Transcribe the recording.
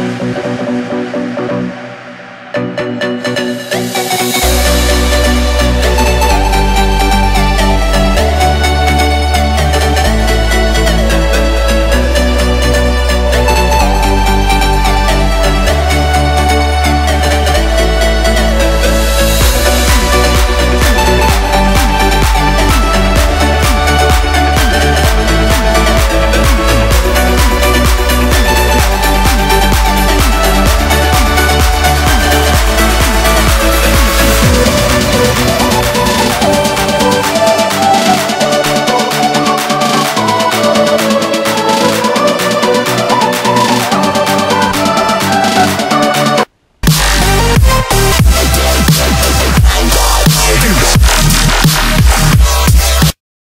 Thank you.